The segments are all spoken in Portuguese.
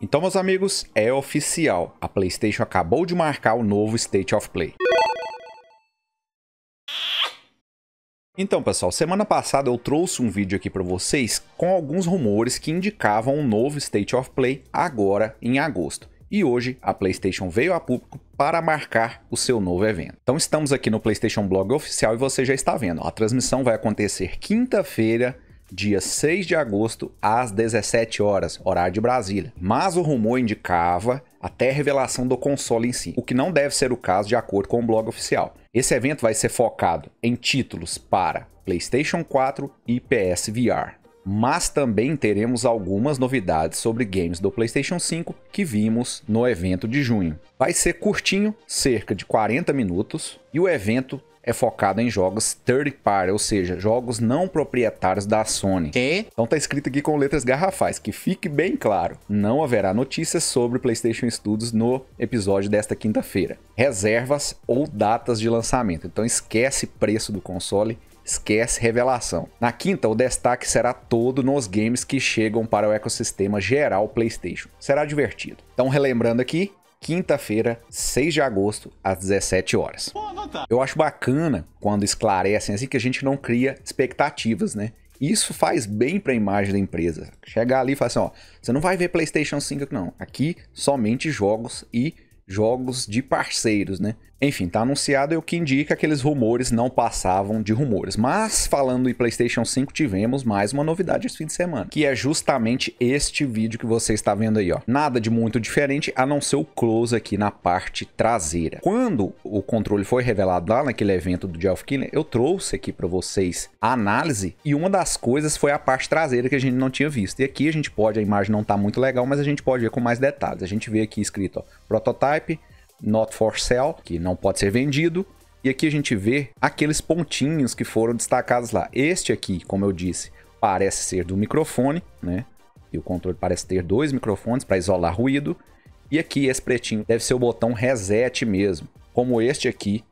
Então, meus amigos, é oficial. A PlayStation acabou de marcar o novo State of Play. Então, pessoal, semana passada eu trouxe um vídeo aqui para vocês com alguns rumores que indicavam um novo State of Play agora em agosto. E hoje a PlayStation veio a público para marcar o seu novo evento. Então estamos aqui no PlayStation Blog oficial e você já está vendo. A transmissão vai acontecer quinta-feira, dia 6 de agosto, às 17 horas, horário de Brasília. Mas o rumor indicava até a revelação do console em si, o que não deve ser o caso de acordo com o blog oficial. Esse evento vai ser focado em títulos para PlayStation 4 e PS VR. Mas também teremos algumas novidades sobre games do PlayStation 5 que vimos no evento de junho. Vai ser curtinho, cerca de 40 minutos, e o evento é focado em jogos third party, ou seja, jogos não proprietários da Sony. Que? Então tá escrito aqui com letras garrafais, que fique bem claro, não haverá notícias sobre PlayStation Studios no episódio desta quinta-feira. Reservas ou datas de lançamento. Então esquece preço do console, esquece revelação. Na quinta, o destaque será todo nos games que chegam para o ecossistema geral PlayStation. Será divertido. Então, relembrando aqui, quinta-feira, 6 de agosto, às 17 horas. Eu acho bacana quando esclarecem assim que a gente não cria expectativas, né? Isso faz bem para a imagem da empresa. Chegar ali e falar assim, ó, você não vai ver PlayStation 5 não. Aqui somente jogos e jogos de parceiros, né? Enfim, tá anunciado e o que indica que aqueles rumores não passavam de rumores. Mas falando em PlayStation 5, tivemos mais uma novidade esse fim de semana, que é justamente este vídeo que você está vendo aí, ó. Nada de muito diferente a não ser o close aqui na parte traseira. Quando o controle foi revelado lá naquele evento do Geoff Keighley, eu trouxe aqui para vocês a análise e uma das coisas foi a parte traseira que a gente não tinha visto. E aqui a gente pode, a imagem não tá muito legal, mas a gente pode ver com mais detalhes. A gente vê aqui escrito, ó, prototype not for sale, que não pode ser vendido. E aqui a gente vê aqueles pontinhos que foram destacados lá. Este aqui, como eu disse, parece ser do microfone, né? E o controle parece ter dois microfones para isolar ruído. E aqui esse pretinho deve ser o botão reset mesmo, como este aqui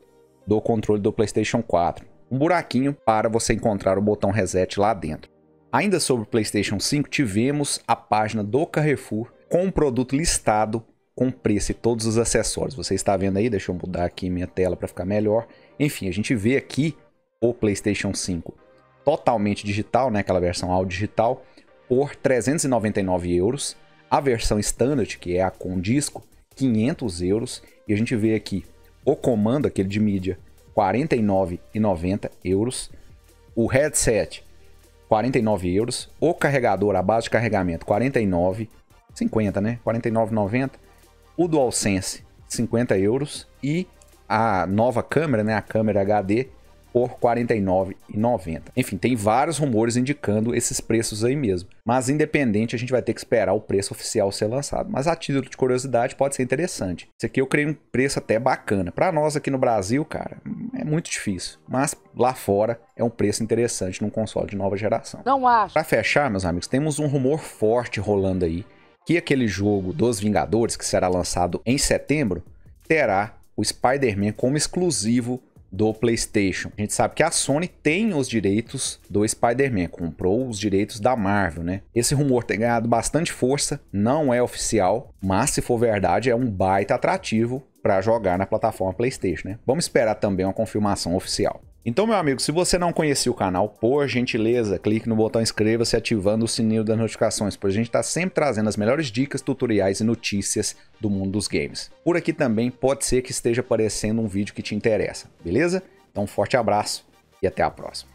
do controle do PlayStation 4. Um buraquinho para você encontrar o botão reset lá dentro. Ainda sobre o PlayStation 5, tivemos a página do Carrefour com o produto listado com preço e todos os acessórios. Você está vendo aí, deixa eu mudar aqui minha tela para ficar melhor. Enfim, a gente vê aqui o PlayStation 5 totalmente digital, né, aquela versão áudio digital, por 399 euros. A versão standard, que é a com disco, 500 euros. E a gente vê aqui o comando, aquele de mídia, 49,90 euros. O headset, 49 euros. O carregador, a base de carregamento, 49,50, né? 49,90 o DualSense 50 euros e a nova câmera, né, a câmera HD, por R$ 49,90. Enfim, tem vários rumores indicando esses preços aí mesmo. Mas independente, a gente vai ter que esperar o preço oficial ser lançado. Mas a título de curiosidade pode ser interessante. Esse aqui eu creio um preço até bacana. Para nós aqui no Brasil, cara, é muito difícil. Mas lá fora é um preço interessante num console de nova geração. Não acho. Para fechar, meus amigos, temos um rumor forte rolando aí que aquele jogo dos Vingadores, que será lançado em setembro, terá o Spider-Man como exclusivo do PlayStation. A gente sabe que a Sony tem os direitos do Spider-Man, comprou os direitos da Marvel, né? Esse rumor tem ganhado bastante força, não é oficial, mas se for verdade, é um baita atrativo para jogar na plataforma PlayStation, né? Vamos esperar também uma confirmação oficial. Então, meu amigo, se você não conhecia o canal, por gentileza, clique no botão inscreva-se ativando o sininho das notificações, pois a gente está sempre trazendo as melhores dicas, tutoriais e notícias do mundo dos games. Por aqui também pode ser que esteja aparecendo um vídeo que te interessa, beleza? Então, um forte abraço e até a próxima.